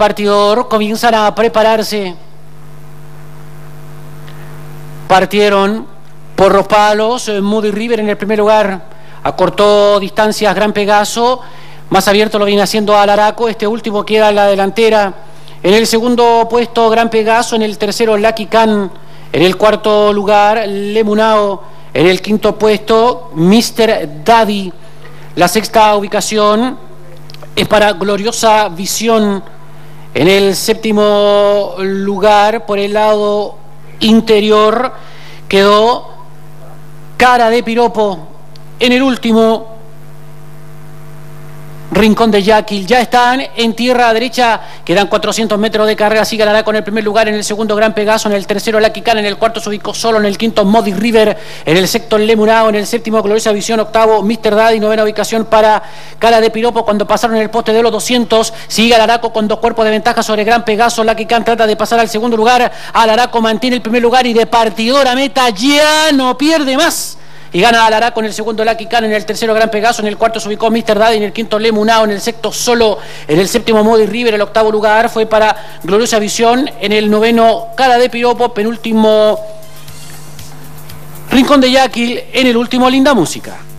partidor comienzan a prepararse. Partieron por los palos, eh, Moody River en el primer lugar, acortó distancias Gran Pegaso, más abierto lo viene haciendo Alaraco, este último queda en la delantera. En el segundo puesto Gran Pegaso, en el tercero Lucky Khan, en el cuarto lugar Lemunao, en el quinto puesto Mr. Daddy. La sexta ubicación es para Gloriosa Visión. En el séptimo lugar, por el lado interior, quedó Cara de Piropo. En el último, Rincón de Yaquil. Ya están en tierra derecha, quedan 400 metros de carrera. Sigue ganará con el primer lugar, en el segundo Gran Pegaso, en el tercero Lucky Khan, en el cuarto se ubicó solo, en el quinto Modi River, en el sexto Lemunao, en el séptimo Gloriosa Visión, octavo Mr. Daddy, novena ubicación para Cara de Piropo cuando pasaron el poste de los 200. Sigue Alaraco con dos cuerpos de ventaja sobre Gran Pegaso. Lucky Khan trata de pasar al segundo lugar. Alaraco mantiene el primer lugar y de partidora meta ya no pierde más y gana Alará con el segundo Lucky Khan, en el tercero Gran Pegaso, en el cuarto se ubicó Mr. Daddy, en el quinto Lemunao, en el sexto Solo, en el séptimo Modi River, el octavo lugar fue para Gloriosa Visión, en el noveno Cara de Piropo, penúltimo Rincón de Yaquil, en el último Linda Música.